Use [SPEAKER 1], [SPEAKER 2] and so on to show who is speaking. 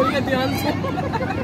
[SPEAKER 1] खुले ध्यान से।